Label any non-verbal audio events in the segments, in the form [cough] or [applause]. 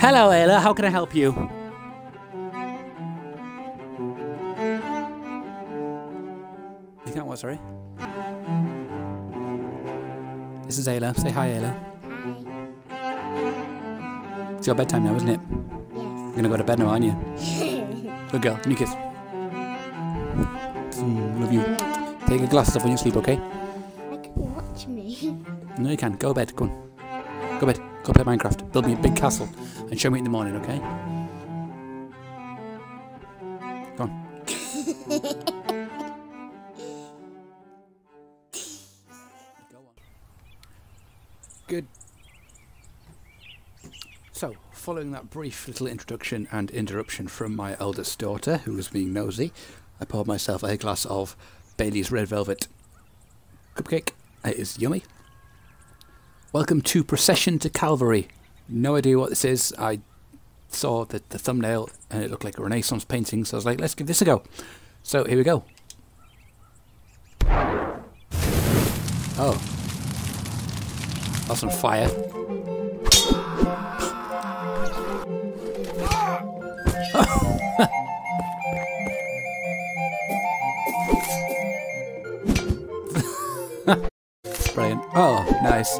Hello, Ayla. How can I help you? You can't what, sorry? This is Ayla. Say hi, Ayla. It's your bedtime now, isn't it? Yes. You're gonna go to bed now, aren't you? [laughs] Good girl. Give me a kiss. Mm, love you. Take your glasses off when you sleep, okay? I can watch me. [laughs] No, you can't. Go to bed. Go on. Go to bed. Go play Minecraft. Build me a big castle and show me in the morning, okay? Go on. Go [laughs] on. Good. So, following that brief little introduction and interruption from my eldest daughter, who was being nosy, I poured myself a glass of Bailey's Red Velvet cupcake. It is yummy. Welcome to Procession to Calvary. No idea what this is. I saw the, the thumbnail and it looked like a Renaissance painting, so I was like, let's give this a go. So here we go. Oh. That's on fire. [laughs] Brilliant. Oh, nice.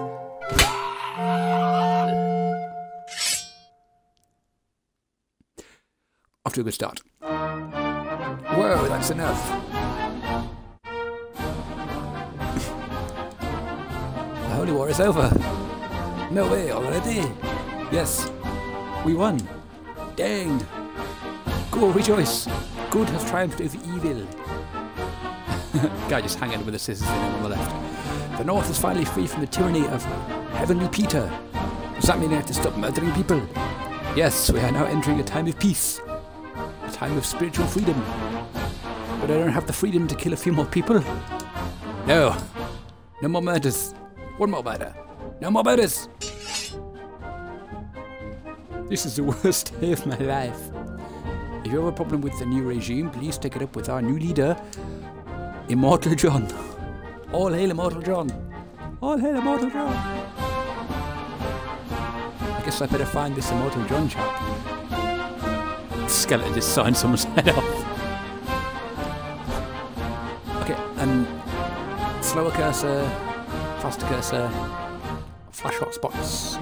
Off to a good start. Whoa, that's enough. the Holy War is over. No way, already. Yes, we won. Dang. Go rejoice. Good has triumphed over evil. [laughs] Guy just hanging with the scissors on the left. The North is finally free from the tyranny of Heavenly Peter. Does that mean I have to stop murdering people? Yes, we are now entering a time of peace. Time of spiritual freedom. But I don't have the freedom to kill a few more people. No. No more murders. One more murder. No more murders. This is the [laughs] worst day of my life. If you have a problem with the new regime, please take it up with our new leader, Immortal John. All hail Immortal John. All hail Immortal John. I guess I better find this Immortal John chap. Skeleton just signed someone's head off. Okay, and slower cursor, faster cursor, flash hotspots,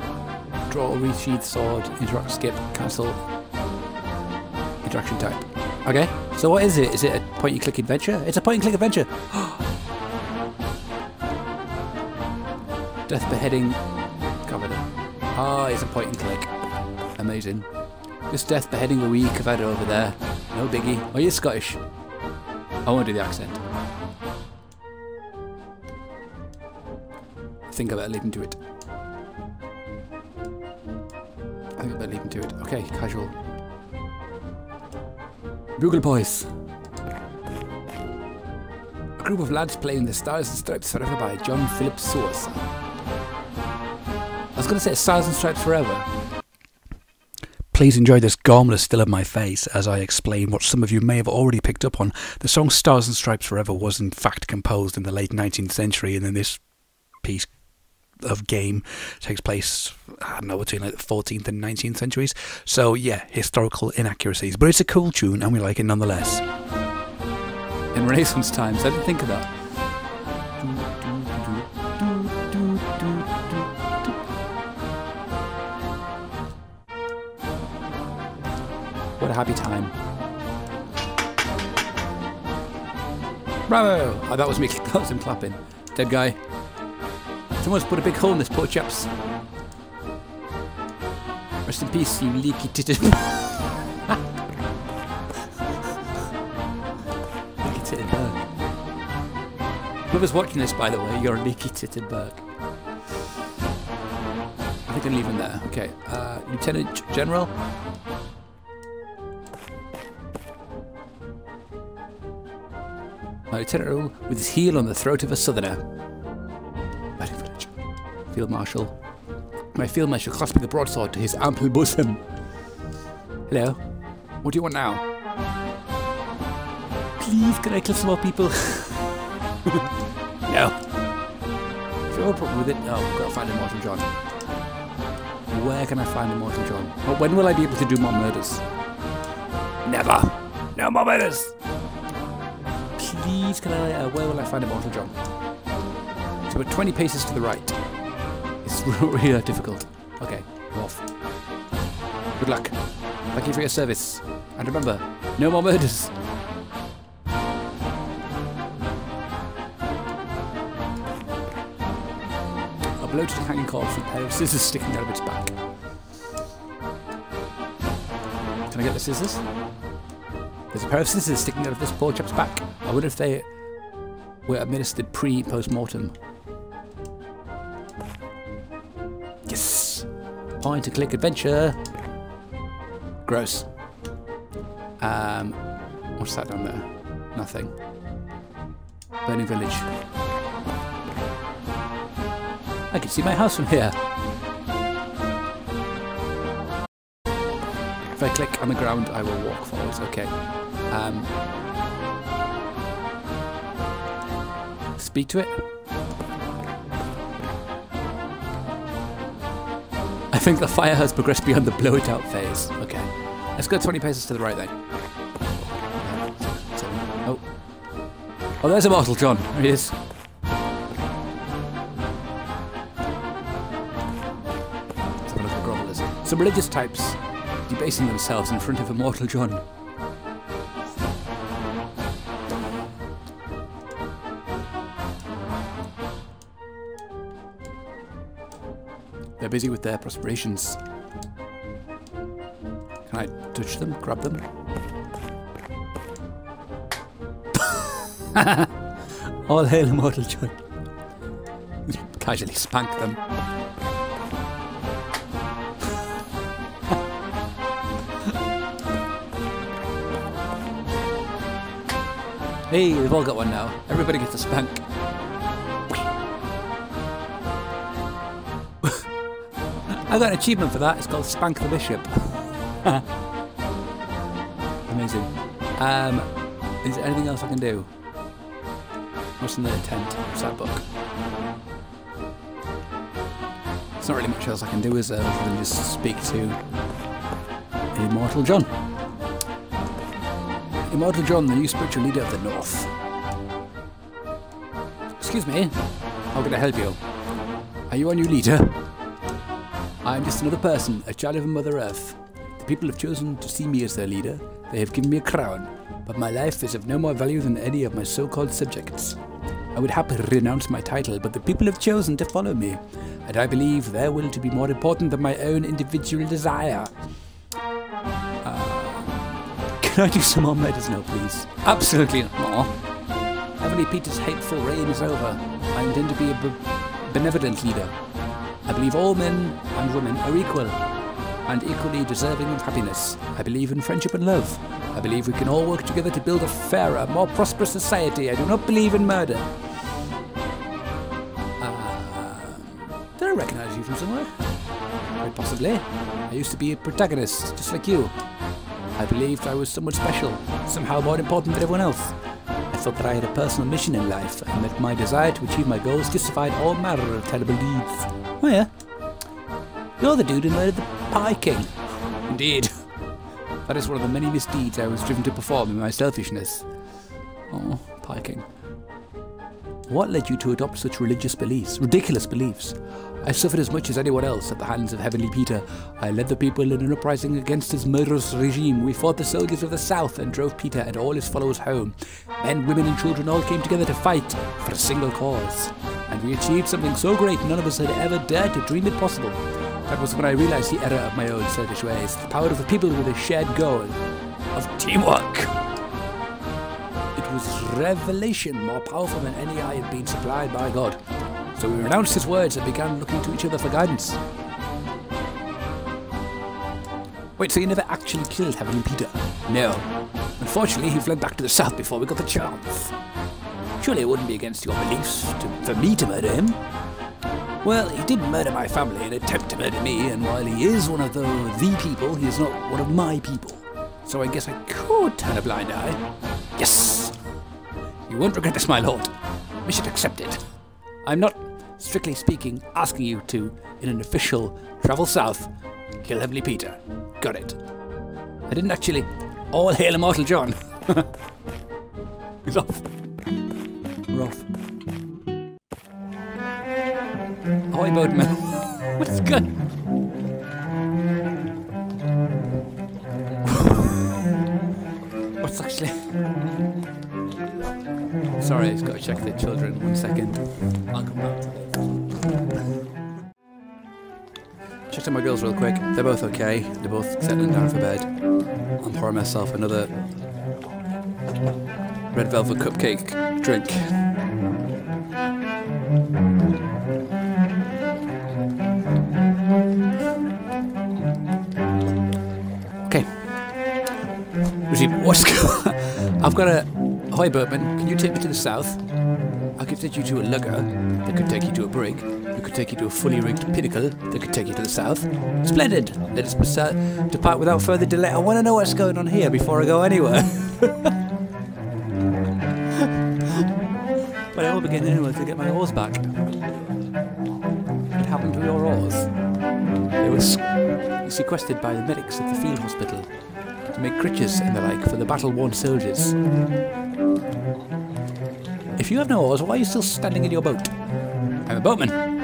draw, resheath sword, interact, skip, cancel, interaction type. Okay, so what is it? Is it a point and click adventure? It's a point and click adventure! [gasps] Death beheading. Ah, it's a point and click. Amazing. Just death beheading a week, I've had it over there. No biggie. Oh, you're Scottish. I won't do the accent. I think I better leave him to it. I think I better leave him to it. Okay, casual. Bugle Boys. A group of lads playing the Stars and Stripes Forever by John Philip Sousa. I was going to say Stars and Stripes Forever. Please enjoy this gormless still of my face as I explain what some of you may have already picked up on. The song Stars and Stripes Forever was in fact composed in the late 19th century, and then this piece of game takes place, I don't know, between like the 14th and 19th centuries. So, yeah, historical inaccuracies. But it's a cool tune, and we like it nonetheless. In Renaissance times, I didn't think of that. Happy time. Bravo! Oh, that was me. [laughs] That was him clapping. Dead guy. Someone's put a big hole in this poor chap's. Rest in peace, you leaky titted. [laughs] leaky titted bird. Whoever's watching this, by the way, you're a leaky titted bird. I think I'm leaving there. Okay, uh, Lieutenant General. Lieutenant with his heel on the throat of a southerner. Very village. Field Marshal. My Field Marshal clasping the broadsword to his ample bosom. Hello. What do you want now? Please, can I kill some more people? [laughs] no. If you have a problem with it, oh, we've got to find Immortal John. where can I find Immortal John? Well, when will I be able to do more murders? Never. No more murders. Please, can I? Uh, where will I find Immortal John? So we're 20 paces to the right. It's [laughs] really difficult. Okay, I'm off. Good luck. Thank you for your service. And remember, no more murders. A bloated hanging corpse with a pair of scissors sticking out of its back. Can I get the scissors? There's a pair of scissors sticking out of this poor chap's back. I wonder if they were administered pre-post-mortem. Yes! Point and click adventure! Gross. Um, what's that down there? Nothing. Burning village. I can see my house from here. If I click on the ground, I will walk forwards. Okay. Um, speak to it. I think the fire has progressed beyond the blow it out phase. Okay. Let's go 20 paces to the right then. Oh. Oh, there's a Immortal John. There he is. A. Some religious types debasing themselves in front of Immortal John. Busy with their prosperations. Can I touch them? Grab them? [laughs] All hail Immortal John. Casually spank them. [laughs] hey, they've all got one now. Everybody gets a spank. I got an achievement for that. It's called Spank the Bishop. [laughs] Amazing. Um, is there anything else I can do? What's in the tent? What's that book? There's not really much else I can do, is there, other than just speak to Immortal John. Immortal John, the new spiritual leader of the North. Excuse me, how can I help you? Are you our new leader? I'm just another person, a child of Mother Earth. The people have chosen to see me as their leader. They have given me a crown, but my life is of no more value than any of my so-called subjects. I would happily renounce my title, but the people have chosen to follow me, and I believe their will to be more important than my own individual desire. Uh, can I do some more murders now, please? Absolutely not more. Heavenly Peter's hateful reign is over. I intend to be a benevolent leader. I believe all men and women are equal and equally deserving of happiness. I believe in friendship and love. I believe we can all work together to build a fairer, more prosperous society. I do not believe in murder. Uh, did I recognize you from somewhere? Quite possibly. I used to be a protagonist, just like you. I believed I was someone special, somehow more important than everyone else. Thought that I had a personal mission in life, and that my desire to achieve my goals justified all manner of terrible deeds. Oh yeah? You're the dude who murdered the Pie King. Indeed. [laughs] That is one of the many misdeeds I was driven to perform in my selfishness. Oh, Pie King. What led you to adopt such religious beliefs, ridiculous beliefs? I suffered as much as anyone else at the hands of Heavenly Peter. I led the people in an uprising against his murderous regime. We fought the soldiers of the south and drove Peter and all his followers home. Men, women, and children all came together to fight for a single cause. And we achieved something so great none of us had ever dared to dream it possible. That was when I realized the error of my own selfish ways, the power of the people with a shared goal of teamwork. It was revelation more powerful than any I had been supplied by God. So we renounced his words and began looking to each other for guidance. Wait, so you never actually killed Heavenly Peter? No. Unfortunately, he fled back to the south before we got the chance. Surely it wouldn't be against your beliefs to, for me to murder him. Well, he did murder my family in an attempt to murder me, and while he is one of the the people, he is not one of my people. So I guess I could turn a blind eye. Yes! You won't regret this, my lord. Mission accepted. I'm not strictly speaking, asking you to, in an official travel south, kill Heavenly Peter. Got it. I didn't actually. All hail Immortal John. [laughs] He's off. We're off. Ahoy, boatman. [laughs] What's good? What's actually. Sorry, I've got to check the children. One second. I'll come back to. Checked on my girls real quick. They're both okay. They're both settling down for bed. I'm pouring myself another red velvet cupcake drink. Okay. Regime, what's [laughs] go- I've got a. Hi, Bertman. Can you take me to the south? I could take you to a lugger that could take you to a brig. That could take you to a fully rigged pinnace that could take you to the south. Splendid. Let us besa- uh, depart without further delay. I want to know what's going on here before I go anywhere. [laughs] but I will be getting anywhere to get my oars back. What happened to your oars? They were sequestered by the medics at the field hospital to make creatures and the like for the battle-worn soldiers. If you have no oars, why are you still standing in your boat? I'm a boatman.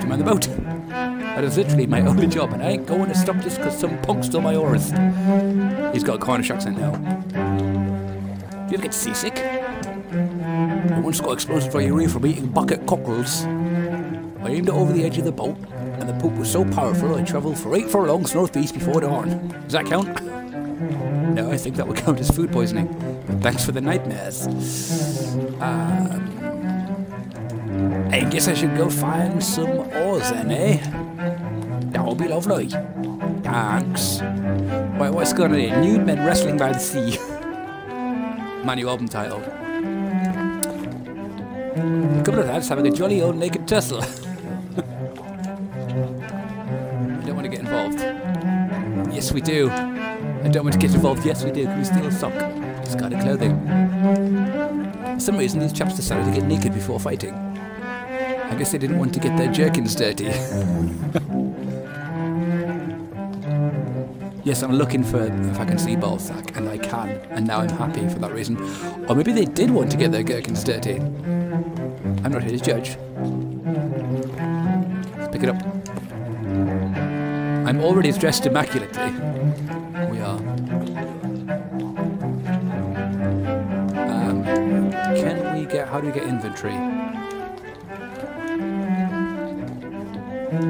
To man the boat. That is literally my [laughs] only job, and I ain't going to stop just because some punk stole my oars. He's got a Cornish accent now. Do you ever get seasick? I once got explosive diarrhea from eating bucket cockles. I aimed it over the edge of the boat, and the poop was so powerful I travelled for eight furlongs northeast before dawn. Does that count? No, I think that would [laughs] count as food poisoning. But thanks for the nightmares. Um, I guess I should go find some oars then, eh? That would be lovely. Thanks. Wait, what's going on here? Nude men wrestling by the sea. [laughs] My new album title. A couple of lads having a jolly old naked tussle. [laughs] I don't want to get involved. Yes, we do. I don't want to get involved. Yes, we do. Can we steal a sock? Discarded clothing. For some reason, these chaps decided to get naked before fighting. Guess they didn't want to get their jerkins dirty. [laughs] yes, I'm looking for if I can see Balzac, and I can, and now I'm happy for that reason. Or maybe they did want to get their gherkins dirty. I'm not here to judge. Let's pick it up. I'm already dressed immaculately. We are. Um, can we get? How do we get inventory? A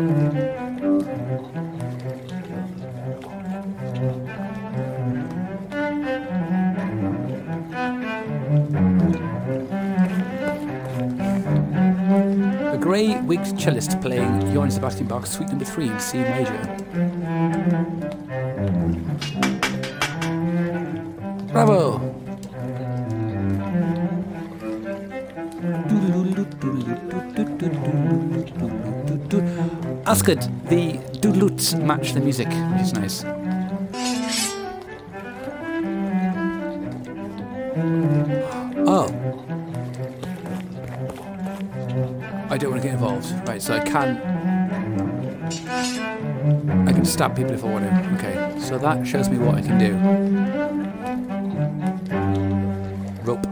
grey wigged cellist playing Johann Sebastian Bach's Suite Number Three in C major. Bravo! Good. The doodloots match the music, which is nice. Oh. I don't want to get involved. Right, so I can. I can stab people if I want to. Okay, so that shows me what I can do. Rope.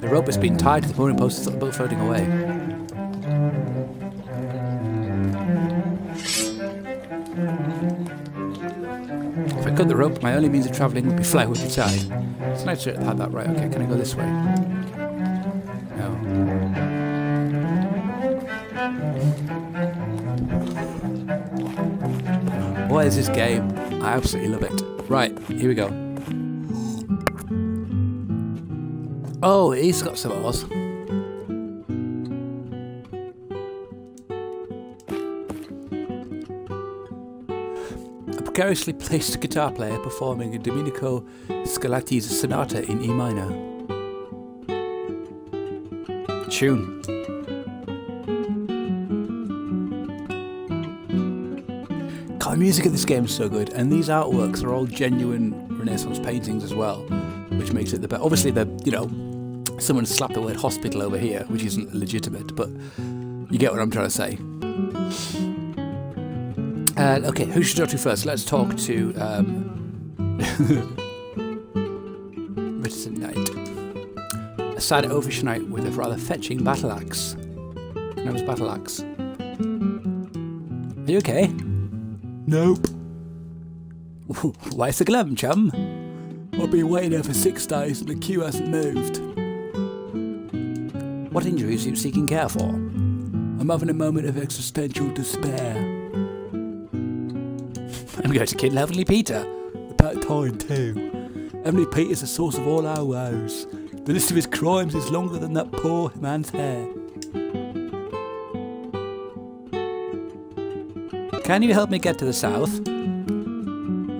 The rope has been tied to the mooring posts of the boat floating away. Cut the rope, my only means of travelling would be fly with the tide. It's nice to have that right. Okay, can I go this way? No. What is this game? I absolutely love it. Right, here we go. Oh, he's got some oars. A precariously placed guitar player performing Domenico Scarlatti's sonata in E minor. Tune. God, the music of this game is so good, and these artworks are all genuine Renaissance paintings as well, which makes it the best. Obviously, they're you know Someone slapped the word hospital over here, which isn't legitimate, but you get what I'm trying to say. Uh, okay, who should I talk to first? Let's talk to um, [laughs] Richardson Knight. A sad oafish knight with a rather fetching battle axe. No, his battle axe. Are you okay? Nope. [laughs] Why so glum, chum? I've been waiting here for six days and the queue hasn't moved. What injuries are you seeking care for? I'm having a moment of existential despair. I'm going to kill Heavenly Peter. About time, too. Heavenly Peter's the source of all our woes. The list of his crimes is longer than that poor man's hair. Can you help me get to the south?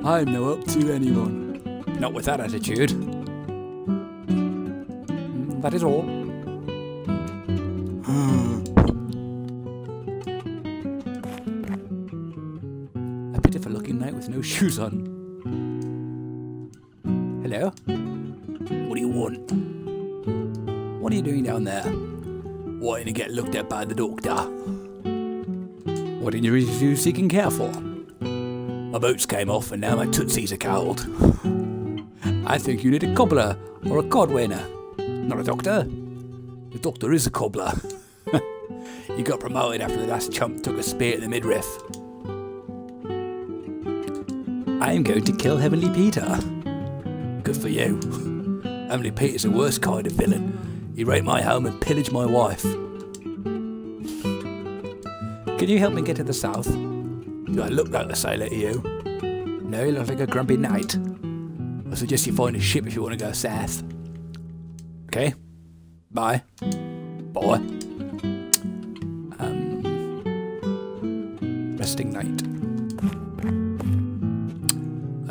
I'm no up to anyone. Not with that attitude. Mm, That is all. Shoes on. Hello? What do you want? What are you doing down there? Wanting to get looked at by the doctor. What are you seeking care for? My boots came off and now my tootsies are cold. I think you need a cobbler or a cordwainer. Not a doctor. The doctor is a cobbler. [laughs] he got promoted after the last chump took a spear at the midriff. I am going to kill Heavenly Peter. Good for you. Heavenly Peter's the worst kind of villain. He raped my home and pillaged my wife. Can you help me get to the south? Do I look like a sailor to you? No, you look like a grumpy knight. I suggest you find a ship if you want to go south. Okay? Bye. Bye. Um, resting knight.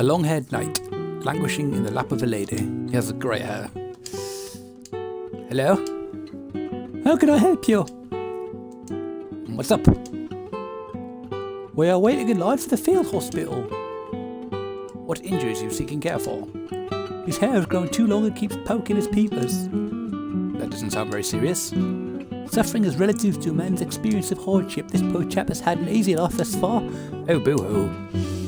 A long-haired knight, languishing in the lap of a lady. He has grey hair. Hello? How can I help you? What's up? We are waiting in line for the field hospital. What injuries are you seeking care for? His hair has grown too long and keeps poking his peepers. That doesn't sound very serious. Suffering is relative to man's experience of hardship. This poor chap has had an easy life thus far. Oh, boo-hoo.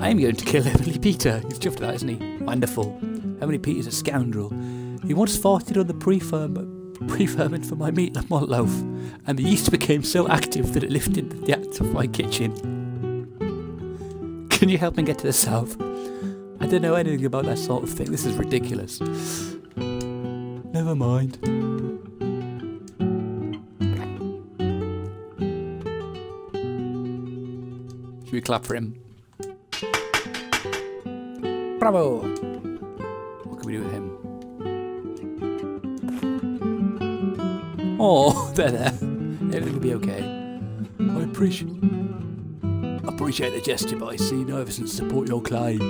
I am going to kill Emily [laughs] Peter. He's chuffed at that, isn't he? Wonderful. Heavenly Peter's a scoundrel. He once farted on the preferment, preferment for my meat loaf, and the yeast became so active that it lifted the act of my kitchen. Can you help me get to the south? I don't know anything about that sort of thing. This is ridiculous. Never mind. Should we clap for him? Bravo! What can we do with him? Oh, [laughs] there, there. Everything will be okay. I appreciate. Appreciate the gesture, but I see evidence to support your claim.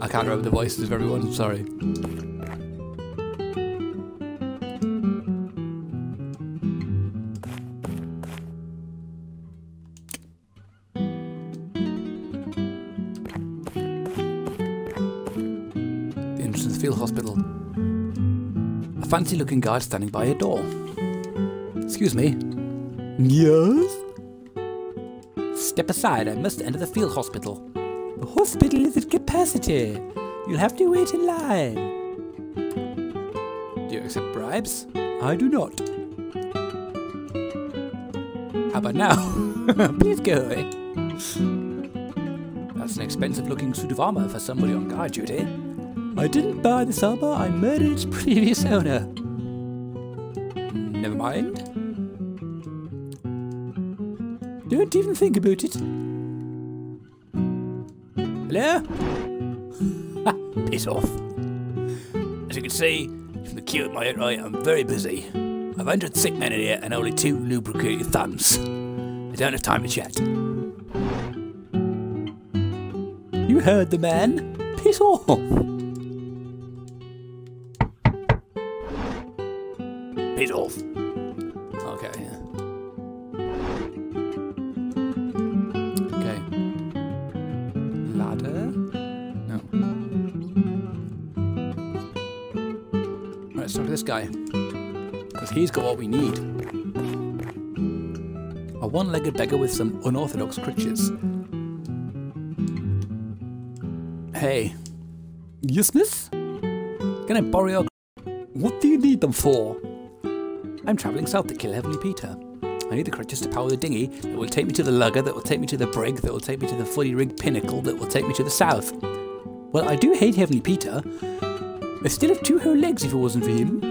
I can't remember the voices of everyone. Sorry. Fancy looking guard standing by a door. Excuse me. Yes? Step aside, I must enter the field hospital. The hospital is at capacity. You'll have to wait in line. Do you accept bribes? I do not. How about now? [laughs] Please go away. That's an expensive looking suit of armor for somebody on guard duty. I didn't buy this armor, I murdered its previous owner. Never mind. Don't even think about it. Hello? Ha, Piss off. As you can see from the queue at my right, I'm very busy. I've 100 sick men in here and only two lubricated thumbs. I don't have time to chat. You heard the man. Piss off. He's got what we need. A one-legged beggar with some unorthodox crutches. Hey. Yes, miss? Can I borrow your... What do you need them for? I'm travelling south to kill Heavenly Peter. I need the crutches to power the dinghy that will take me to the lugger, that will take me to the brig, that will take me to the fully rigged pinnace, that will take me to the south. Well, I do hate Heavenly Peter. I still have two whole legs if it wasn't for him.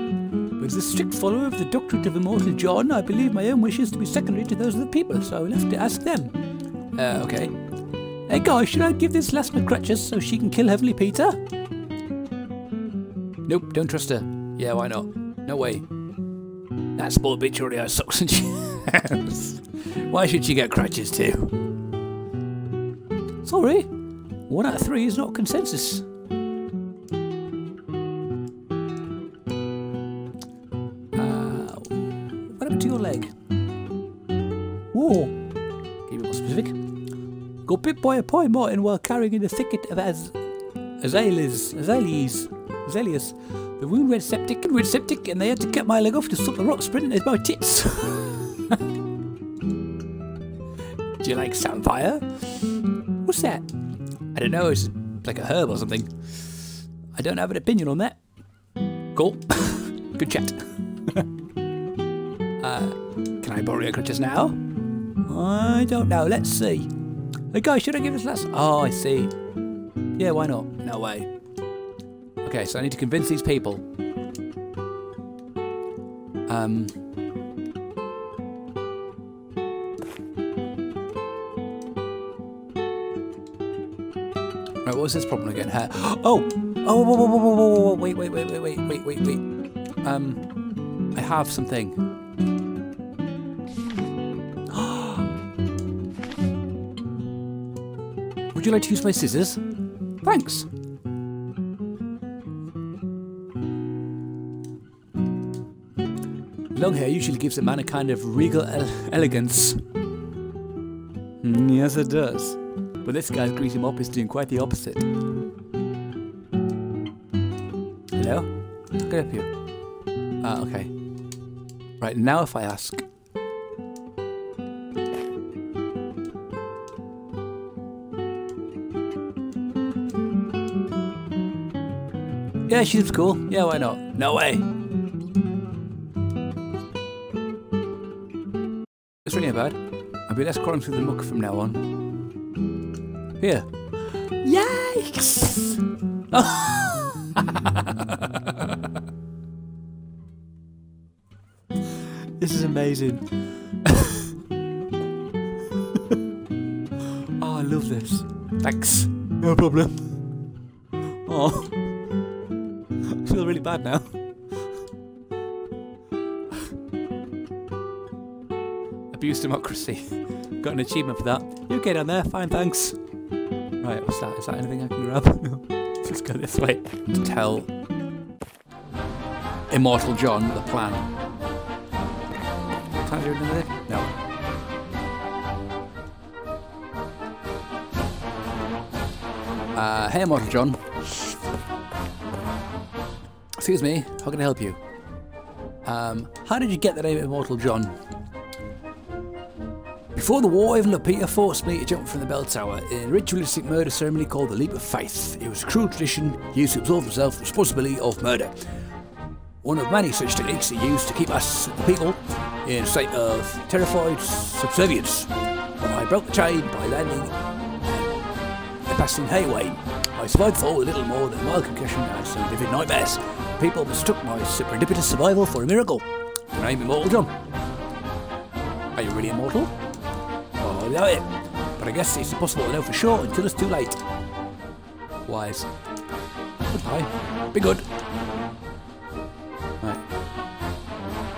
But as a strict follower of the doctrine of Immortal John, I believe my own wishes to be secondary to those of the people, so I will have to ask them. Uh, okay. Hey guys, should I give this last crutches so she can kill Heavenly Peter? Nope, don't trust her. Yeah, why not? No way. That small bitch already has socks and [laughs] shoes. Why should she get crutches too? Sorry, one out of three is not consensus. To your leg? Whoa. Can you be more specific? Got bit by a pine marten while carrying in the thicket of Az Azaleas. Azaleas. Azaleas. The wound went septic and went septic, and they had to cut my leg off to stop the rock sprint at my tits. [laughs] Do you like samphire? What's that? I don't know, it's like a herb or something. I don't have an opinion on that. Cool. [laughs] Good chat. [laughs] uh, can crutches now? I don't know, let's see. Hey guys, should I give this last? Oh, I see. Yeah, why not? No way. Okay, so I need to convince these people. Um. Right, what was this problem again? Uh, oh! Oh, whoa, whoa, whoa, whoa, whoa, whoa, wait, wait, wait, wait, wait, wait, wait, wait. Um, I have something. You like to use my scissors? Thanks. Long hair usually gives a man a kind of regal ele elegance. Mm, yes, it does. But this guy's greasy mop is doing quite the opposite. Hello? I help you? Ah, okay. Right, now if I ask... Yeah, she seems cool. Yeah, why not? No way! It's really bad. I'll be less crawling through the muck from now on. Here. Yikes! [laughs] this is amazing. [laughs] oh, I love this. Thanks. No problem. Bad now. Abuse democracy. [laughs] Got an achievement for that. You okay down there? Fine, thanks. Right, what's that? Is that anything I can grab? [laughs] No. Let's go this way to tell Immortal John the plan. Can I do anything? No. Uh, hey, Immortal John. Excuse me, how can I help you? Um, how did you get the name Immortal John? Before the war, Evan Peter forced me to jump from the bell tower in a ritualistic murder ceremony called the Leap of Faith. It was a cruel tradition used to absolve himself responsibility of murder. One of many such techniques he used to keep us, the people, in a state of terrified subservience. But I broke the chain by landing and passing haywain. I survived for a little more than a mild concussion and some vivid nightmares. People mistook my serendipitous survival for a miracle. Name Immortal John. Are you really immortal? Oh, I doubt it. But I guess it's impossible to know for sure until it's too late. Wise. Goodbye. Be good. Right.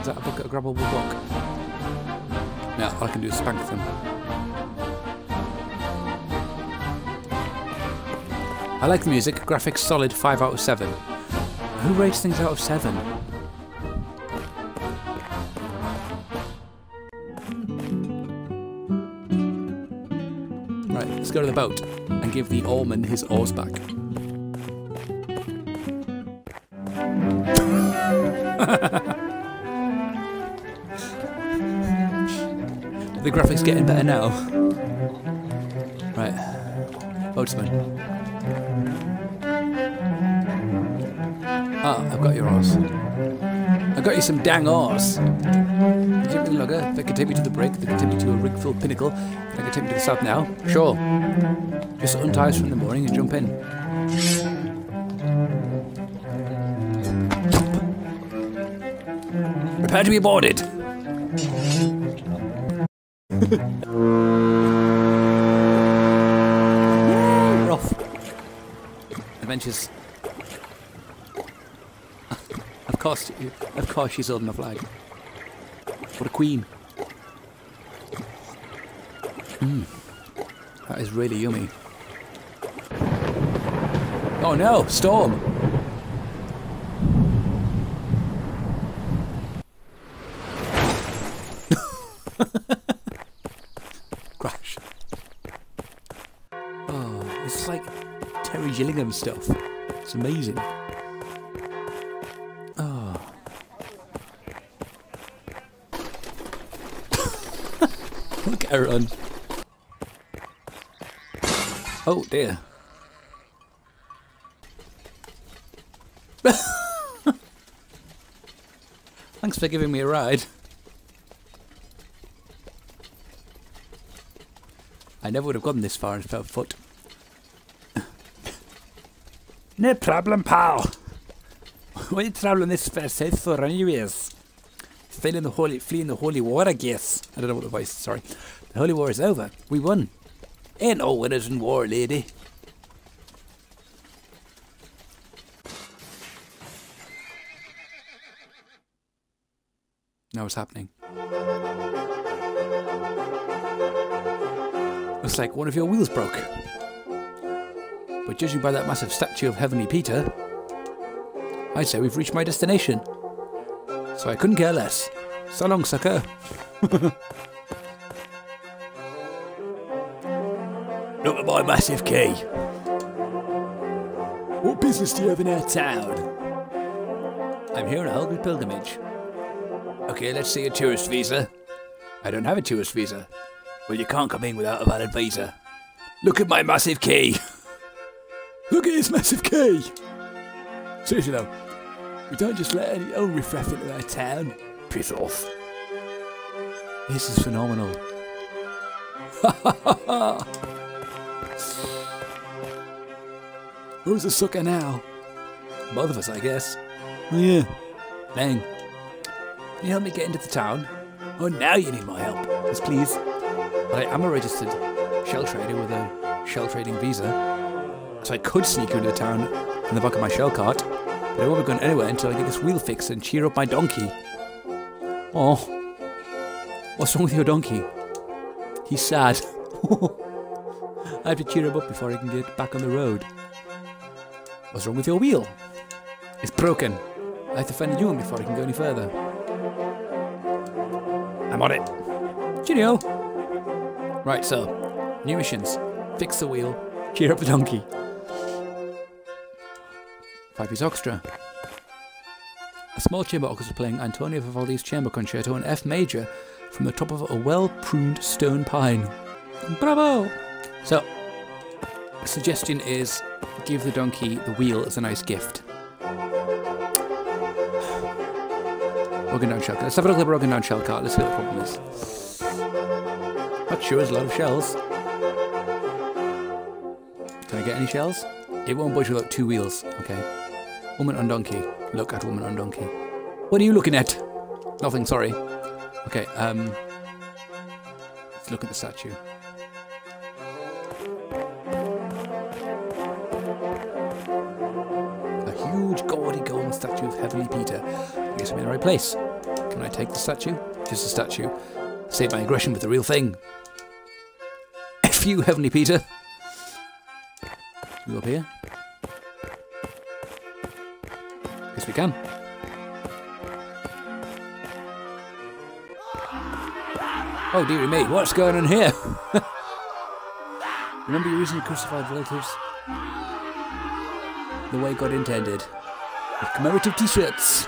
Is that a book, a grabbable book? No, all I can do is spank them. I like the music. Graphics solid 5 out of 7. Who rates things out of 7? Right, let's go to the boat and give the oarman his oars back. [laughs] the graphics getting better now. Right. Boatsman. I've got your oars. I've got you some dang. Could you me lugger? They could take me to the break, they could take me to a rig-filled pinnacle, they could take me to the south now. Sure. Just untie us from the mooring and jump in. Prepare to be boarded. Course, she's holding a flag. What a queen. Mmm. That is really yummy. Oh no, storm! [laughs] Crash. Oh, it's like Terry Gilliam stuff. It's amazing. Run. Oh dear. [laughs] Thanks for giving me a ride. I never would have gone this far on foot. [laughs] no problem, pal. You travelling this far south for anyways? Fleeing the holy, fleeing the holy war, I guess. I don't know what the voice. Sorry, the holy war is over. We won. Ain't no winners in war, lady. Now what's happening? Looks like one of your wheels broke. But judging by that massive statue of Heavenly Peter, I'd say we've reached my destination. So I couldn't care less. So long, sucker. [laughs] Look at my massive key. What business do you have in our town? I'm here on a hungry pilgrimage. Okay, let's see a tourist visa. I don't have a tourist visa. Well, you can't come in without a valid visa. Look at my massive key. [laughs] Look at this massive key. Seriously though, we don't just let any old riffraff into our town. Piss off. This is phenomenal. Ha ha ha ha! Who's a sucker now? Both of us, I guess. Oh yeah. Dang. Can you help me get into the town? Oh, now you need my help. Yes, please. I am a registered shell trader with a shell trading visa. So I could sneak into the town in the back of my shell cart. But I won't be going anywhere until I get this wheel fixed and cheer up my donkey. Oh. What's wrong with your donkey? He's sad. [laughs] I have to cheer him up before I can get back on the road. What's wrong with your wheel? It's broken. I have to find a new one before I can go any further. I'm on it. Cheerio. Right, so, new missions. Fix the wheel. Cheer up the donkey. Five piece orchestra. A small chamber orchestra playing Antonio Vivaldi's Chamber Concerto in F major from the top of a well pruned stone pine. Bravo! So, suggestion is give the donkey the wheel as a nice gift. Broken down shell cart. Let's have a look at the broken down shell cart. Let's see what the problem is. That sure is a lot of shells. Can I get any shells? It won't budge without two wheels. Okay. Woman on donkey. Look at woman on donkey. What are you looking at? Nothing, sorry. Okay, um... Let's look at the statue. Place. Can I take the statue? Just a statue. Save my aggression with the real thing. F you, Heavenly Peter. Go up here? Yes, we can. Oh, dearie me, what's going on here? [laughs] Remember you recently crucified relatives? The way God intended. With commemorative t-shirts.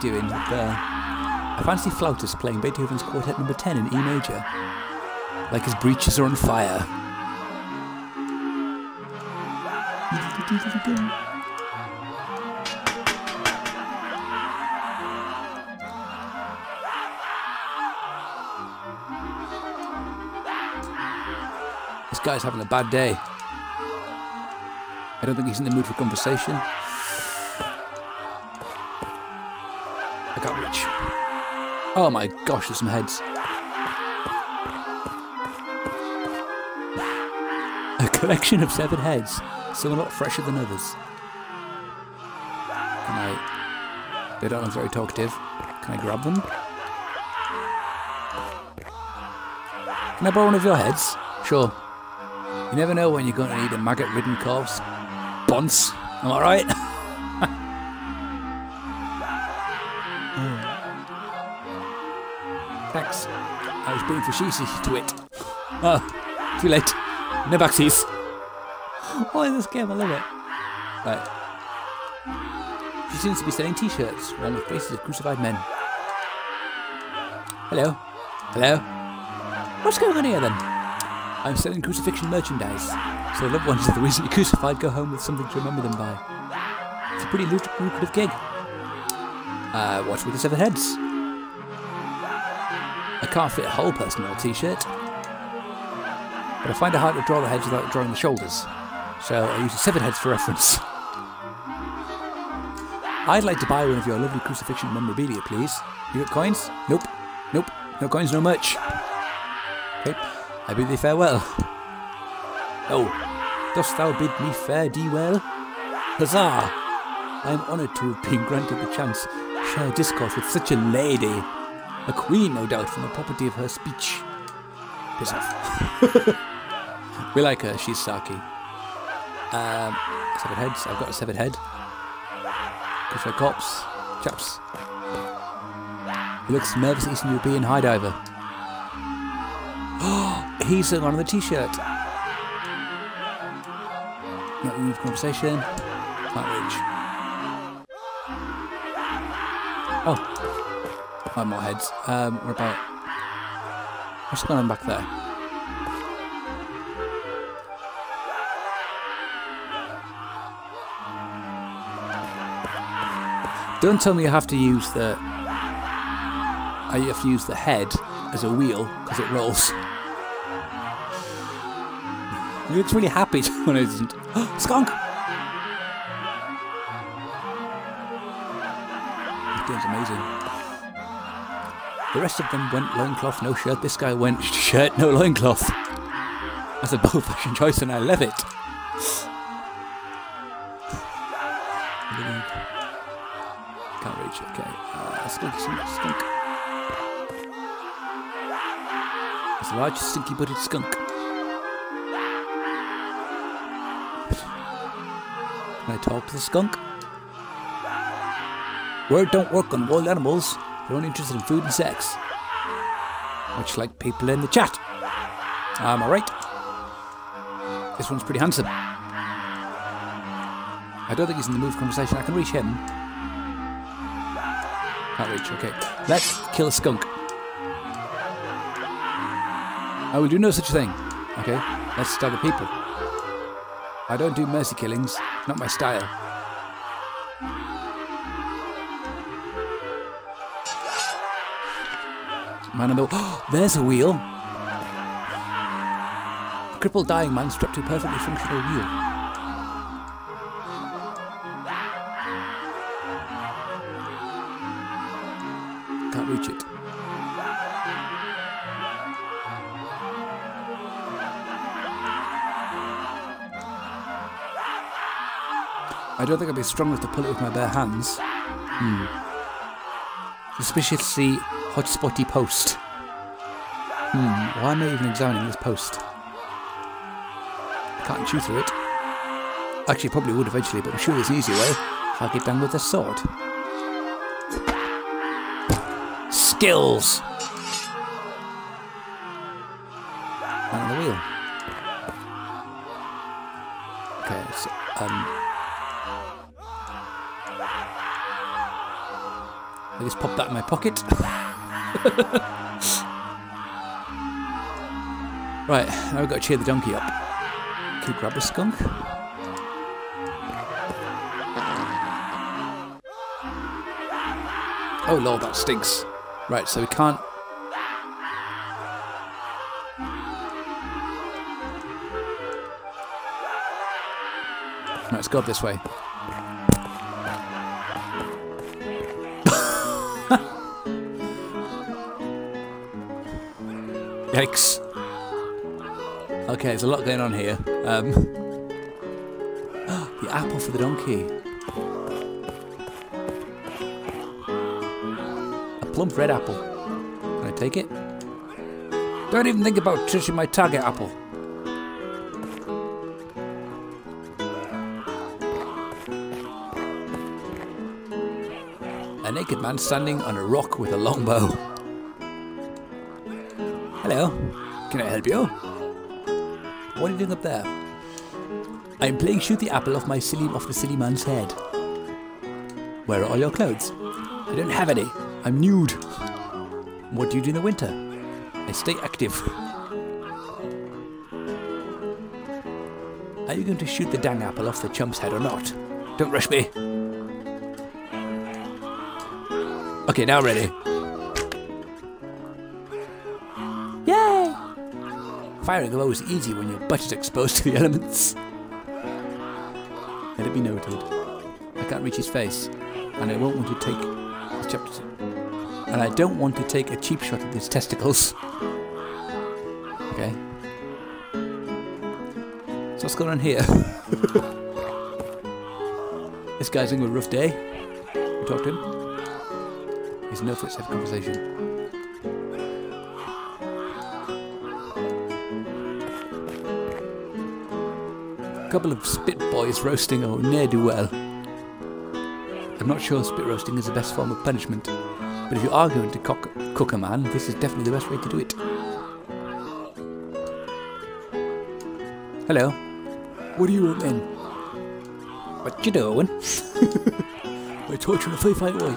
Doing? I fancy flautist playing Beethoven's Quartet Number 10 in E major. Like his breeches are on fire. This guy's having a bad day. I don't think he's in the mood for conversation. I can't reach. Oh my gosh, there's some heads. A collection of severed heads, some a lot fresher than others. Can I... They don't look very talkative. Can I grab them? Can I borrow one of your heads? Sure. You never know when you're going to need a maggot-ridden corpse. Bonce. Am I right? [laughs] being facetious to it. Oh, too late. No backsies. Why is this game? I love it. Right. She seems to be selling t-shirts, one with faces of crucified men. Hello. Hello. What's going on here then? I'm selling crucifixion merchandise, so loved ones of the recently crucified go home with something to remember them by. It's a pretty lucrative gig. Uh, watch with the seven heads? Can't fit a whole person on a t-shirt, but I find it hard to draw the heads without drawing the shoulders, so I use seven heads for reference. I'd like to buy one of your lovely crucifixion memorabilia, please. You got coins? Nope. Nope. No coins, no merch. Okay. I bid thee farewell. Oh, dost thou bid me fare thee well? Huzzah! I am honoured to have been granted the chance to share discourse with such a lady. A queen, no doubt, from the property of her speech. Piss off. [laughs] we like her, she's Saki. Um, severed heads, I've got a severed head. For a corpse. Chaps. He looks nervous Eastern European high diver. [gasps] He's the one on the t-shirt. Not conversation. Can't reach. Oh. Five more heads. Um, what about... What's going on back there? Don't tell me you have to use the... I You have to use the head as a wheel because it rolls. He looks really happy [laughs] when it isn't. [gasps] Skunk! This game's amazing. The rest of them went loincloth, no shirt. This guy went shirt, no loincloth. That's a bold fashion choice and I love it. Can't reach it, okay. Uh, skunk, skunk, skunk. It's a large, stinky butted skunk. Can I talk to the skunk? Word don't work on wild animals. They're only interested in food and sex. Much like people in the chat. Am I right? This one's pretty handsome. I don't think he's in the mood for conversation. I can reach him. Can't reach, okay. Let's kill a skunk. Oh, I will do no such thing. Okay, let's the people. I don't do mercy killings. Not my style. Man on the... Oh, [gasps] there's a wheel. A crippled dying man strapped to a perfectly functional wheel. Can't reach it. I don't think I'd be strong enough to pull it with my bare hands. Hmm. Suspiciously hotspotty post. Hmm, why am I even examining this post? I can't chew through it. Actually, probably would eventually, but I'm sure there's an easier way. if I'll get down with a sword. Skills! Popped that in my pocket. [laughs] right, now we've got to cheer the donkey up. Can you grab the skunk? Oh lord, that stinks. Right, so we can't... Let's go up this way. Yikes. Okay, there's a lot going on here. Um, [gasps] the apple for the donkey. A plump red apple. Can I take it? Don't even think about touching my target apple. A naked man standing on a rock with a longbow. [laughs] Hello, can I help you? What are you doing up there? I'm playing shoot the apple off my silly off the silly man's head. Where are all your clothes? I don't have any. I'm nude. What do you do in the winter? I stay active. Are you going to shoot the dang apple off the chump's head or not? Don't rush me. Okay, now I'm ready. Firing a bow is easy when your butt is exposed to the [laughs] elements. Let it be noted. I can't reach his face, and I won't want to take his chapter. And I don't want to take a cheap shot at his testicles. Okay. So what's going on here? [laughs] this guy's having a rough day. We talk to him. He's no fit have a conversation. Couple of spit boys roasting a ne'er-do-well. I'm not sure spit roasting is the best form of punishment, but if you are going to cook, cook a man, this is definitely the best way to do it. Hello. What do you want then? What you doing? [laughs] We're torturing a free fight boy.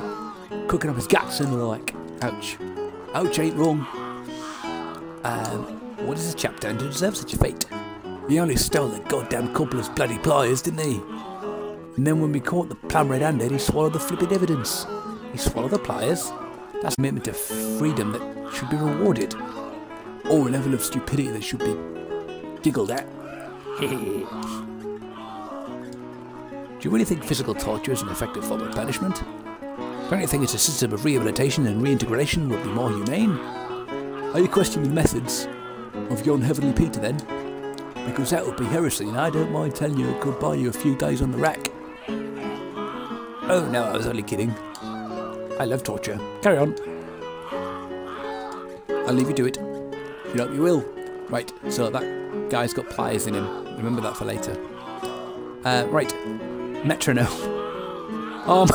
Cooking up his guts and the like. Ouch. Ouch ain't wrong. Um, what this chap done to deserve such a fate? He only stole the goddamn cobbler's bloody pliers, didn't he? And then when we caught the plum red-handed, he swallowed the flipping evidence. He swallowed the pliers? That's a commitment to freedom that should be rewarded. Or a level of stupidity that should be giggled at. [laughs] Do you really think physical torture is an effective form of punishment? Don't you think it's a system of rehabilitation and reintegration would be more humane? Are you questioning the methods of yon heavenly Peter then? Because that would be heresy, and I don't mind telling you it could buy you a few days on the rack. Oh no, I was only kidding. I love torture. Carry on. I'll leave you to it. You hope you will. Right, so that guy's got pliers in him. Remember that for later. Uh, right, metronome. [laughs] Oh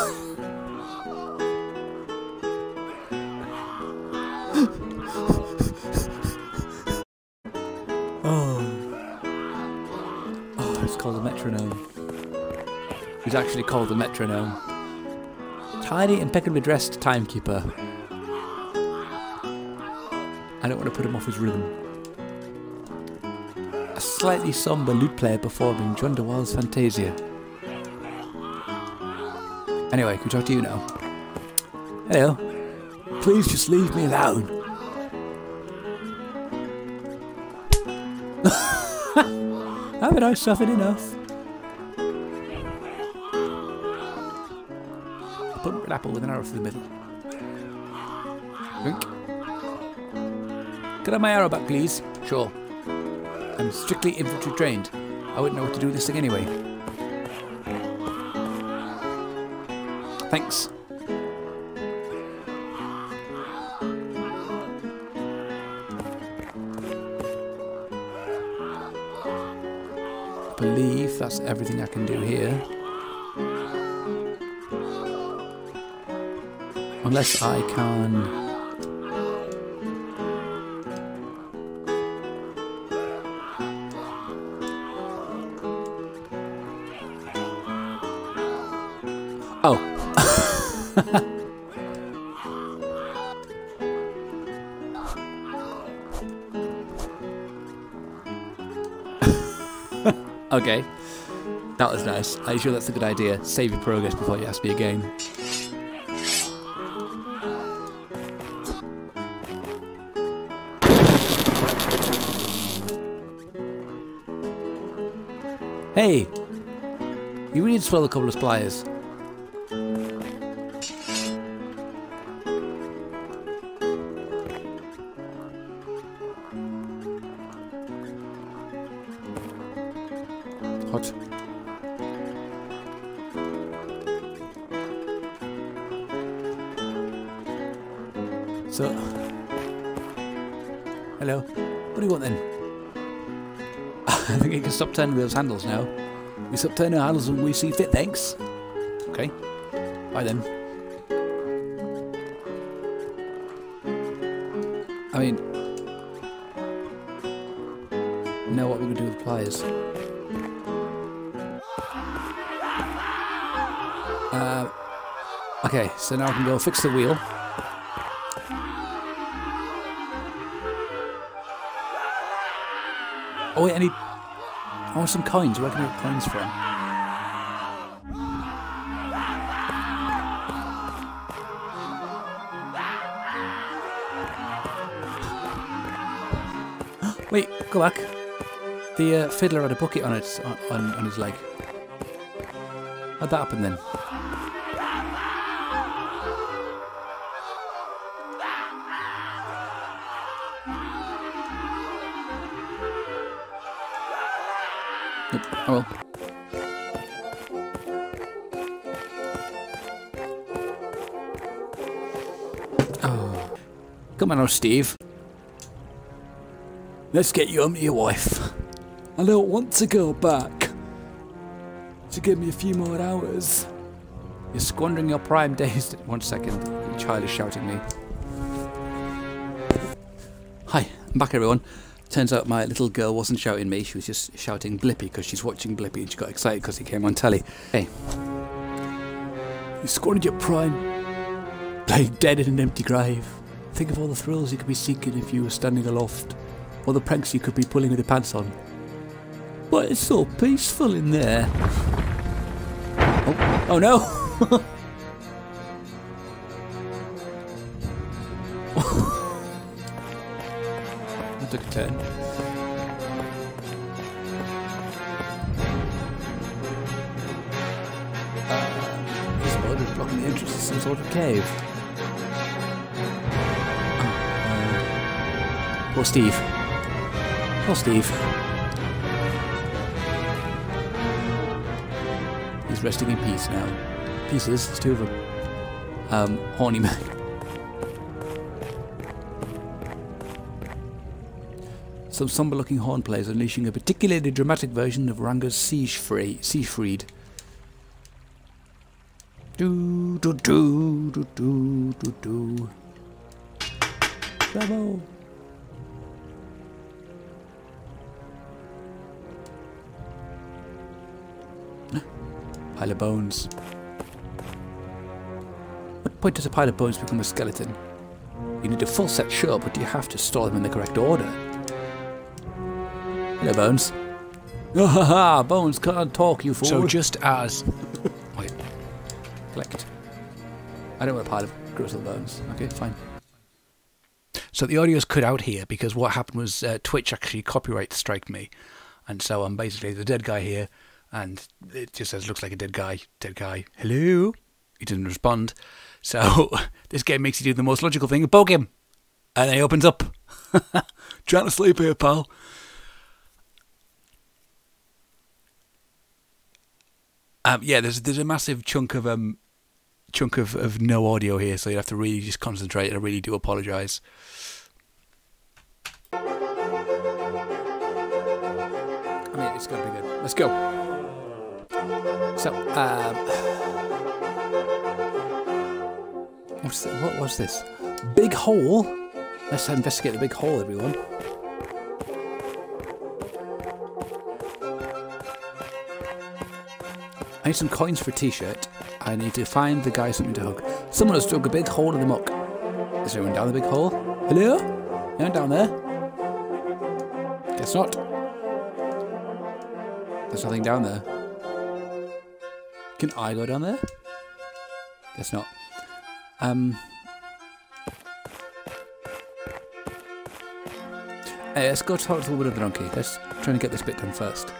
actually called the metronome. Tidy, impeccably dressed timekeeper. I don't want to put him off his rhythm. A slightly somber lute player performing John Dowland's Fantasia. Anyway, can we talk to you now? Hello. Please just leave me alone. Haven't I suffered enough? Apple with an arrow through the middle. Drink. Can I have my arrow back, please? Sure. I'm strictly infantry trained. I wouldn't know what to do with this thing anyway. Thanks. I believe that's everything I can do here. Unless I can... Oh. [laughs] okay. That was nice. Are you sure that's a good idea? Save your progress before you ask me again. Hey! You really need to swallow a couple of pliers. Turning those handles now. We stop turning our handles when we see fit, thanks. Okay. Bye then. I mean, now what we're going to do with pliers? Uh, okay, so now I can go fix the wheel. Oh wait, I need... Want some coins. Where can I get coins from? [gasps] Wait, go back. The uh, fiddler had a bucket on its on, on his leg. How'd that happen then? Oh. Come on now, Steve. Let's get you home to your wife. I don't want to go back. To give me a few more hours. You're squandering your prime days. [laughs] One second. The child is shouting me. Hi, I'm back everyone. Turns out my little girl wasn't shouting me, she was just shouting Blippi because she's watching Blippi and she got excited because he came on telly. Hey. You squandered your prime. Lying dead in an empty grave. Think of all the thrills you could be seeking if you were standing aloft. Or the pranks you could be pulling with your pants on. But it's so peaceful in there. Oh, oh no! [laughs] turn. This boat is blocking the entrance to some sort of cave. Oh, uh, poor Steve. Poor Steve. He's resting in peace now. Pieces, there's two of them. Um, horny [laughs] man. Some somber-looking horn players unleashing a particularly dramatic version of Wagner's Siege Free, Siegfried. Do do do do do do do. Bravo! [gasps] Pile of bones. What point does a pile of bones become a skeleton? You need a full set, sure, but you have to store them in the correct order? Hello, Bones. Oh, ha, ha, Bones can't talk, you fool. So just as Wait. Collect. I don't want a pile of grizzled bones. Okay, fine. so the audio's cut out here because what happened was uh, Twitch actually copyright striked me, and so I'm basically the dead guy here, and it just says looks like a dead guy, dead guy. Hello. He didn't respond, [laughs] so [laughs] this game makes you do the most logical thing: poke him, and then he opens up. [laughs] Trying to sleep here, pal. Um, yeah, there's there's a massive chunk of um chunk of, of no audio here, so you have to really just concentrate. I really do apologise. I mean, it's to be good. Let's go. So, um, [sighs] what's the, what was this? Big hole. Let's investigate the big hole, everyone. I need some coins for a t-shirt. I need to find the guy something to hug. Someone has dug a big hole in the muck. Is anyone down the big hole? Hello? Anyone down there? Guess not. There's nothing down there. Can I go down there? Guess not. Um. Hey, let's go talk to the Wood of the Donkey. Let's try and get this bit done first.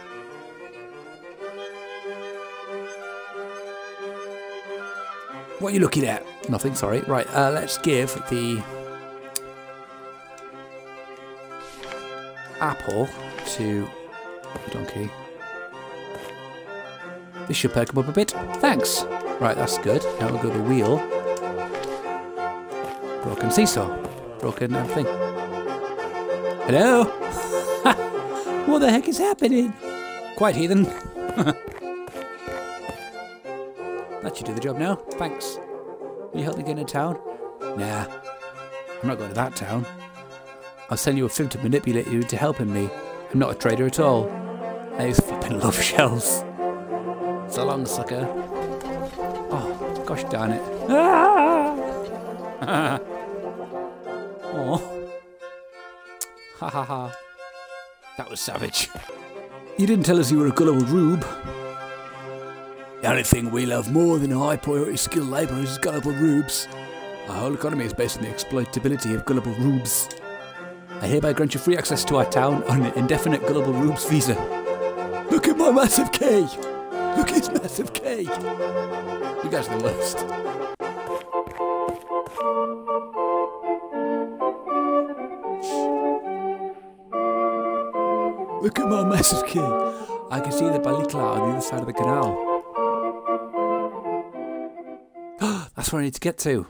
What are you looking at? Nothing, sorry. Right, uh, let's give the apple to donkey. This should perk him up a bit. Thanks. Right, that's good. Now we'll go to the wheel. Broken seesaw. Broken everything. Hello? [laughs] what the heck is happening? Quite heathen. [laughs] that should do the job now. Thanks. Will you help me get into town? Nah. I'm not going to that town. I'll send you a film to manipulate you into helping me. I'm not a trader at all. I just flipping love [laughs] shells. So long, sucker. Oh, gosh darn it. Ah! [laughs] oh. Ha ha ha. That was savage. You didn't tell us you were a gullible rube. The only thing we love more than high priority skilled labour is gullible rubes. Our whole economy is based on the exploitability of gullible rubes. I hereby grant you free access to our town on an indefinite gullible rubes visa. Look at my massive K! Look at his massive K! You guys are the worst. Look at my massive K! I can see the Balikla on the other side of the canal. That's where I need to get to.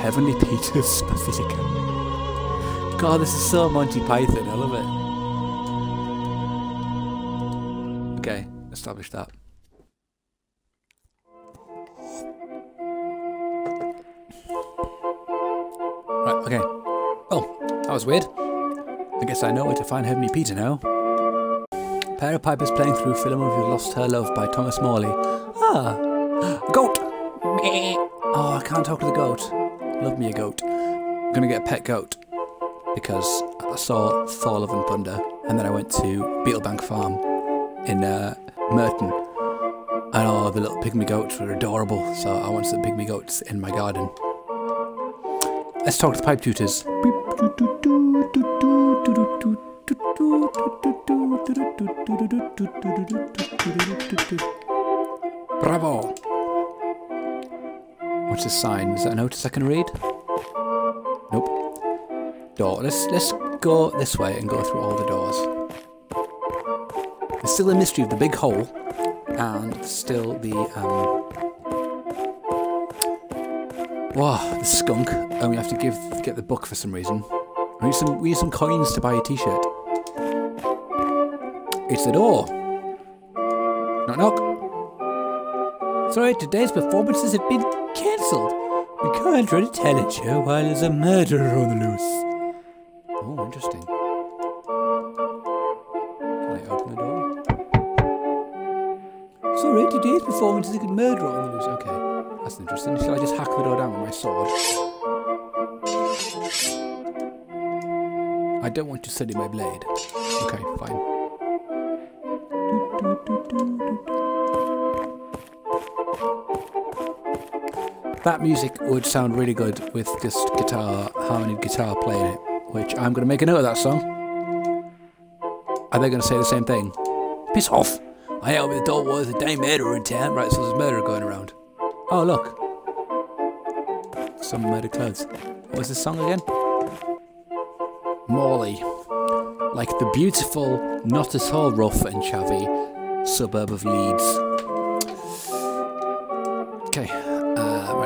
Heavenly Peter's [laughs] Basilica. God, this is so Monty Python. I love it. Okay, establish that. Right, okay. Well, that was weird. I guess I know where to find Heavenly Peter now. Pair of Pipers playing through Philomela Lost Her Love by Thomas Morley. Ah, goat! Oh, I can't talk to the goat. Love me a goat. I'm gonna get a pet goat because I saw Thor Love and Thunder and then I went to Beetlebank Farm in uh, Merton and oh, the little pygmy goats were adorable so I wanted some pygmy goats in my garden. Let's talk to the pipe tutors. Bravo! What's the sign? Is that a notice I can read? Nope. Door. Let's let's go this way and go through all the doors. There's still a mystery of the big hole, and still the um. Wow, the skunk. And we have to give get the book for some reason. We need some we need some coins to buy a T-shirt. It's the door. Knock knock. Sorry, today's performances have been cancelled. We can't really tell it you while there's a murderer on the loose. Oh, interesting. Can I open the door? Sorry, today's performance is a murderer on the loose. Okay, that's interesting. Shall I just hack the door down with my sword? I don't want to study my blade. Okay, fine. That music would sound really good with just guitar, harmony guitar playing it, which I'm going to make a note of that song. Are they going to say the same thing? Piss off! I out with the door was a damn murderer in town. Right, so there's murder going around. Oh, look. Some murder clothes. What was this song again? Morley. Like the beautiful, not at all rough and chavvy suburb of Leeds.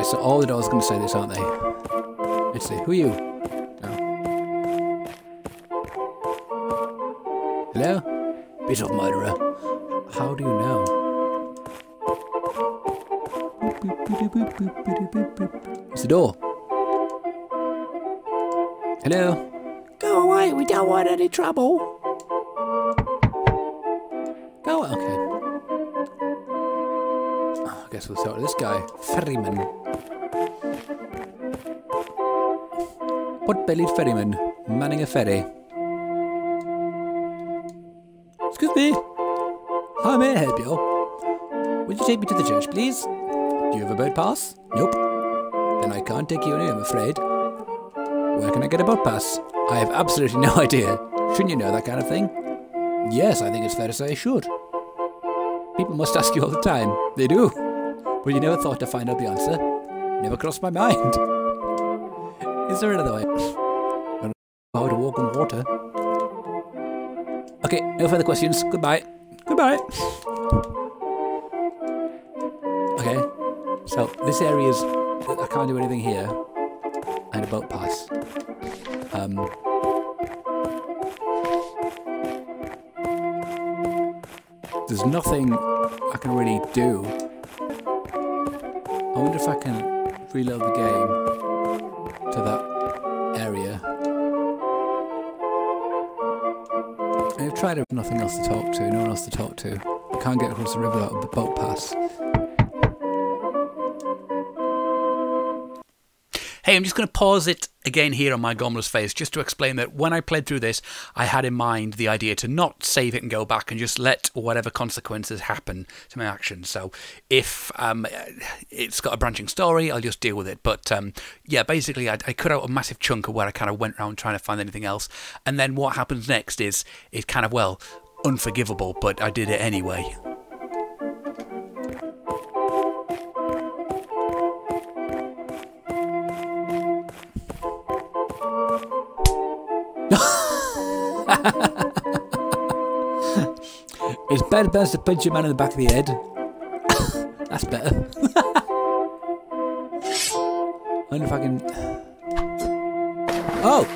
Right, so all the doors are going to say this, aren't they? Let's see, who are you? No. Hello? Bit of murderer. How do you know? It's the door. Hello? Go away, we don't want any trouble. Go, okay. Oh, I guess we'll start with this guy, Ferryman. Pot-bellied ferryman, manning a ferry. Excuse me. How may I help you? Would you take me to the church, please? Do you have a boat pass? Nope. Then I can't take you anywhere, I'm afraid. Where can I get a boat pass? I have absolutely no [laughs] idea. Shouldn't you know that kind of thing? Yes, I think it's fair to say I should. People must ask you all the time. They do. But you never thought to find out the answer. Never crossed my mind. [laughs] Is there another way? I don't know how to walk on water. Okay, no further questions. Goodbye. Goodbye. Okay, so this area is. I can't do anything here. And a boat pass. Um. There's nothing I can really do. I wonder if I can reload the game nothing else to talk to, no one else to talk to. I can't get across the river without the boat pass. Hey, I'm just going to pause it again here on my Gomla's face just to explain that when I played through this, I had in mind the idea to not save it and go back and just let whatever consequences happen to my actions. So if um, it's got a branching story, I'll just deal with it. But um, yeah, basically, I, I cut out a massive chunk of where I kind of went around trying to find anything else. And then what happens next is, is kind of, well, unforgivable, but I did it anyway. It's better best to punch a man in the back of the head. [coughs] That's better. I [laughs] wonder if I can. Oh!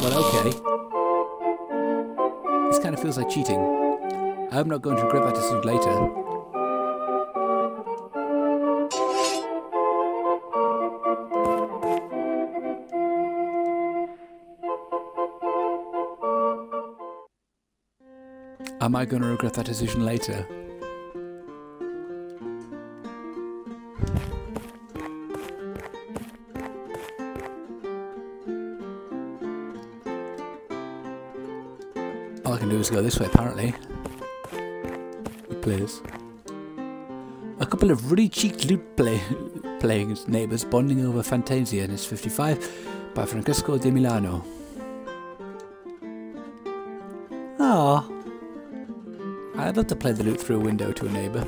Well, okay. This kind of feels like cheating. I'm not going to regret that decision later. Am I going to regret that decision later? All I can do is go this way, apparently. Please. A couple of really cheek lute play [laughs] playing neighbours bonding over Fantasia and it's 55 by Francesco de Milano. Ah. I'd love to play the lute through a window to a neighbour.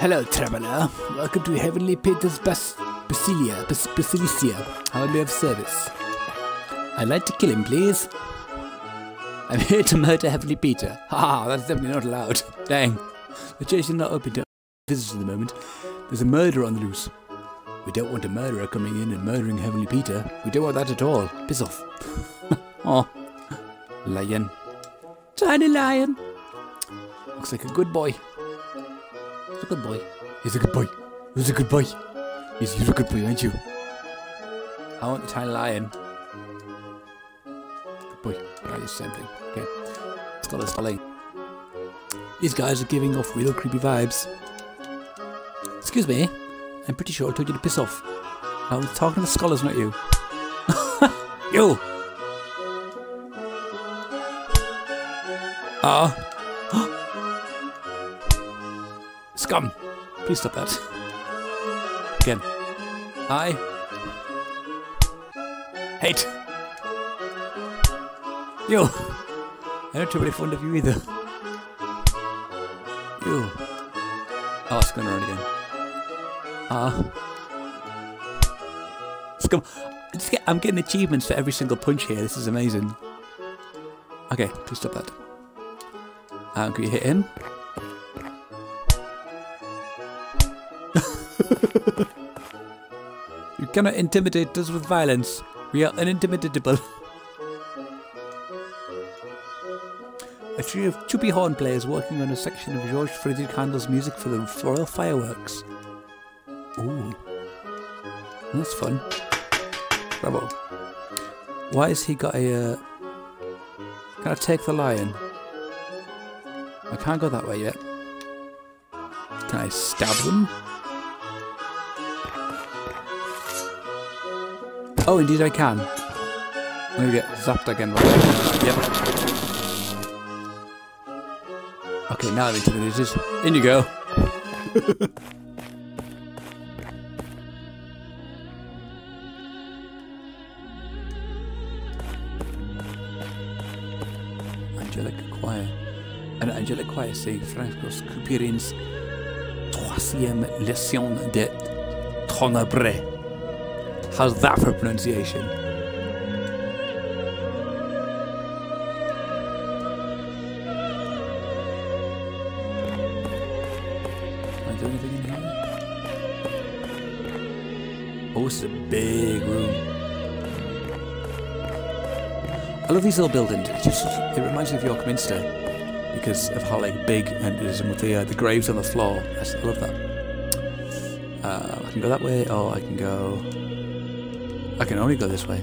Hello, traveller. Welcome to Heavenly Peter's Bas Basilia, Bas Basilicia. How may I have service? I'd like to kill him, please. I'm here to murder Heavenly Peter. Ha! That's definitely not allowed. Dang. The church is not open to visitors at the moment. There's a murderer on the loose. We don't want a murderer coming in and murdering Heavenly Peter. We don't want that at all. Piss off. [laughs] oh. Lion. Tiny lion. Looks like a good boy. He's a good boy. He's a good boy. He's a good boy. He's, you're a good boy, aren't you? I want the tiny lion. Good boy. Right, it's the same thing. Okay. It's got a spelling. These guys are giving off real creepy vibes. Excuse me. I'm pretty sure I told you to piss off. I was talking to the scholars, not you. [laughs] you! Ah. Scum! Please stop that. Again. I hate you. I'm not really fond of you either. You. Oh, it's going around again. Ah. Scum. Just get, I'm getting achievements for every single punch here. This is amazing. Okay, please stop that. Um, can you hit him? [laughs] you cannot intimidate us with violence. We are unintimidatable. [laughs] A trio of chubby horn players working on a section of George Frederick Handel's music for the Royal Fireworks. Ooh. That's fun. Bravo. Why has he got a... Uh... Can I take the lion? I can't go that way yet. Can I stab them? Oh, indeed I can. I'm gonna get zapped again. Yep. Okay, now I'm intimidated. In you go. [laughs] An angelic choir saying Franciscus Couperin's troisième leçon de Tonabre. How's that for pronunciation? Oh, it's a big room. I love these little buildings. It just it reminds me of York Minster because of how like big and it is with the uh, the graves on the floor. Yes, I love that. Uh, I can go that way, or I can go. I can only go this way.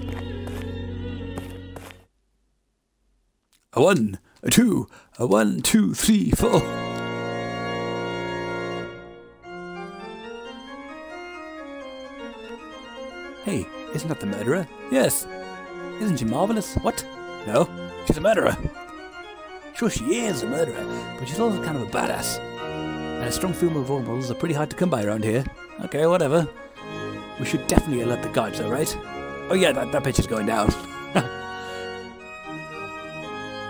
A one, a two, a one, two, three, four. Hey, isn't that the murderer? Yes. Isn't she marvelous? What? No, she's a murderer. Sure, she is a murderer, but she's also kind of a badass. And a strong female role models are pretty hard to come by around here. Okay, whatever. We should definitely alert the guards, though, right? Oh yeah, that, that is going down. [laughs]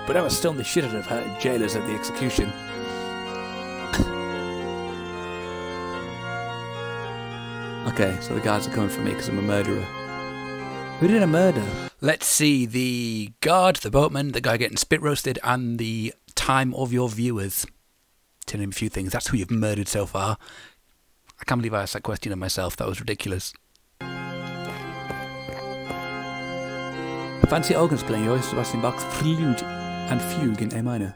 but I was stone the shit out of her jailers at the execution. [laughs] okay, so the guards are coming for me because I'm a murderer. Who did I murder? Let's see the guard, the boatman, the guy getting spit roasted, and the time of your viewers. To name a few things. That's who you've murdered so far. I can't believe I asked that question of myself. That was ridiculous. Fancy organs playing Johann Sebastian Bach's Prelude and Fugue in A minor.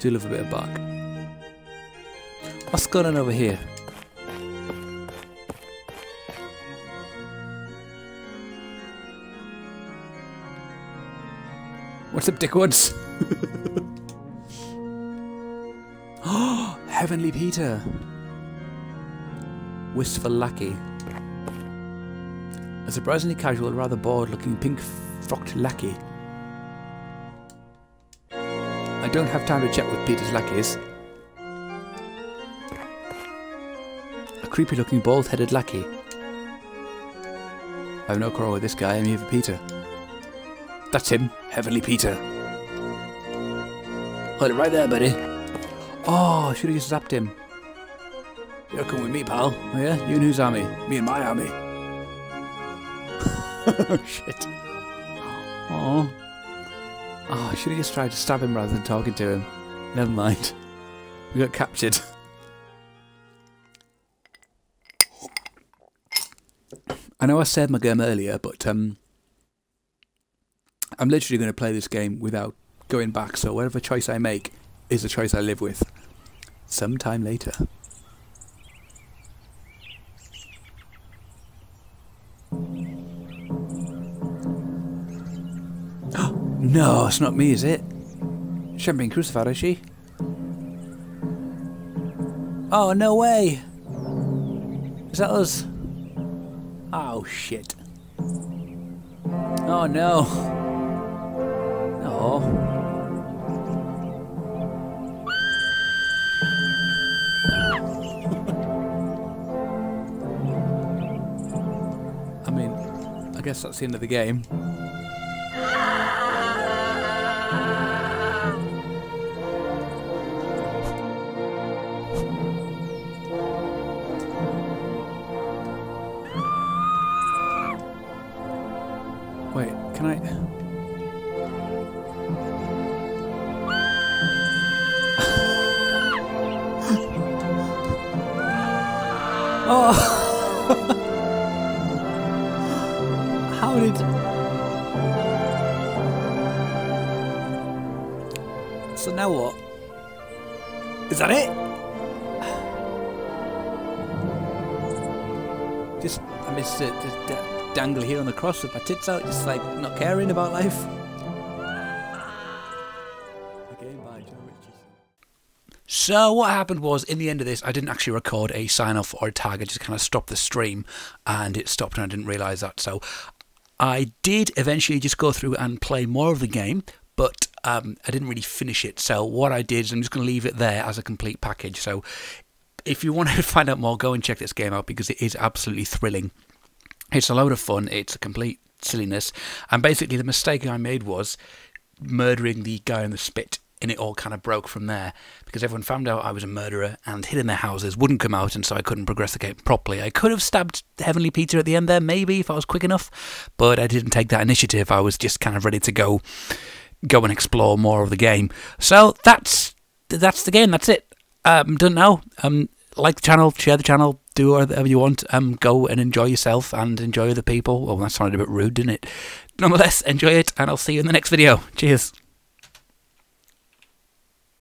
Do love a bit of Bach. What's going on over here? What's up, dickwoods? oh, [laughs] Heavenly Peter. Wistful lackey. A surprisingly casual, rather bored-looking pink-frocked lackey. I don't have time to chat with Peter's lackeys. A creepy-looking, bald-headed lackey. I have no quarrel with this guy. I'm here for Peter. That's him, Heavenly Peter. Hold it right there, buddy. Oh, I should have just zapped him. You're coming with me, pal. Oh yeah? You and whose army? Me and my army. oh [laughs] shit. Oh. Oh, I should have just tried to stab him rather than talking to him. Never mind. We got captured. [laughs] I know I said my game earlier, but um, I'm literally going to play this game without going back, so whatever choice I make is a choice I live with. Sometime later. [gasps] no, it's not me, is it? She hasn't been crucified, has she? Oh, no way! Is that us? Oh, shit. Oh, no. I mean, I guess that's the end of the game. Cross with my tits out, just like not caring about life. So what happened was, in the end of this, I didn't actually record a sign off or a tag. I just kind of stopped the stream, and it stopped, and I didn't realise that. So I did eventually just go through and play more of the game, but um, I didn't really finish it. So what I did is I'm just going to leave it there as a complete package. So if you want to [laughs] find out more, go and check this game out because it is absolutely thrilling. It's a load of fun. It's a complete silliness. And basically, the mistake I made was murdering the guy in the spit and it all kind of broke from there because everyone found out I was a murderer and hid in their houses, wouldn't come out, and so I couldn't progress the game properly. I could have stabbed Heavenly Peter at the end there, maybe if I was quick enough, but I didn't take that initiative. I was just kind of ready to go, go and explore more of the game. So that's that's the game. That's it. Um, don't know. Um, like the channel, share the channel, do whatever you want. Um, go and enjoy yourself and enjoy the people. Well, that sounded a bit rude, didn't it? Nonetheless, enjoy it, and I'll see you in the next video. Cheers.